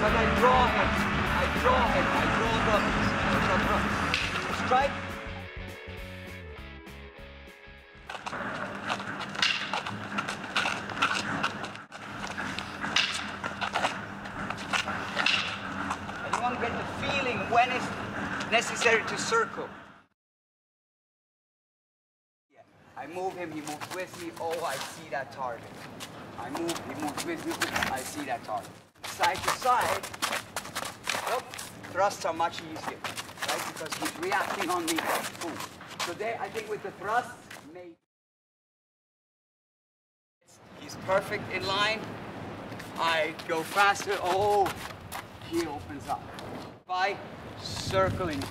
draw him. I draw him. I draw the strike. And you want to get the feeling when it's necessary to circle. I move him, he moves with me. Oh, I see that target. I move, he moves with me. I see that target. Side to side, thrusts are much easier, right? Because he's reacting on me. Boom. So there, I think with the thrust, maybe. He's perfect in line. I go faster. Oh, he opens up by circling.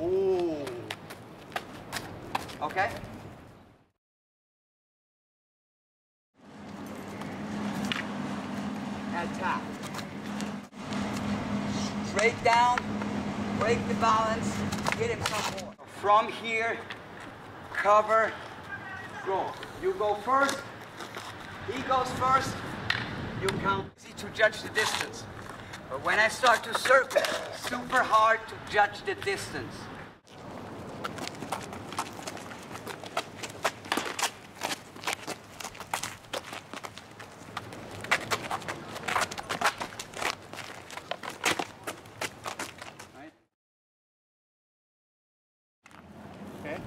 Oh. Okay? Straight down, break the balance, hit him some more. From here, cover, go. You go first, he goes first, you count. Easy to judge the distance. But when I start to circle, super hard to judge the distance. Right? Okay?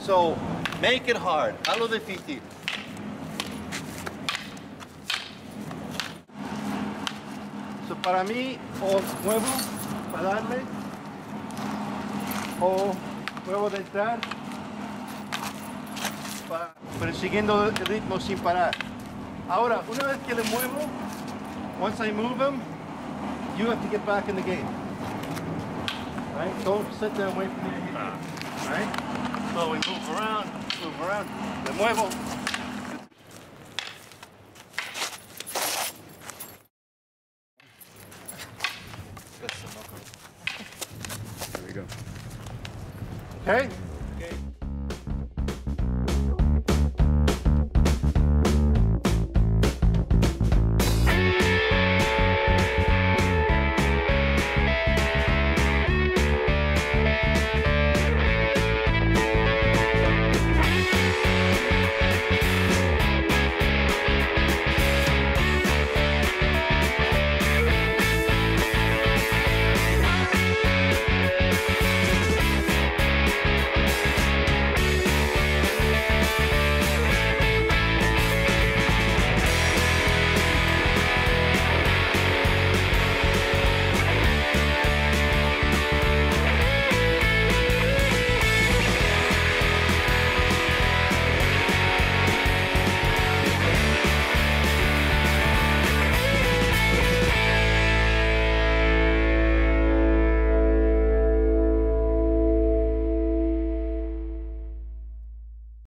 So, make it hard. Hazlo difícil. So, para mí, o muevo para darle, o muevo de entrar, pa- persiguiendo el ritmo sin parar. Ahora, una vez que le muevo, once I move him, you have to get back in the game. Right? Don't sit there and wait for me to hit you. Right? So we move around, move around. Le muevo. There we go. Okay? Okay.